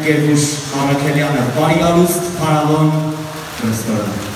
Գերգուշ Արաքելյանը, Բարի գալուստ Փարավոն ռեստորան։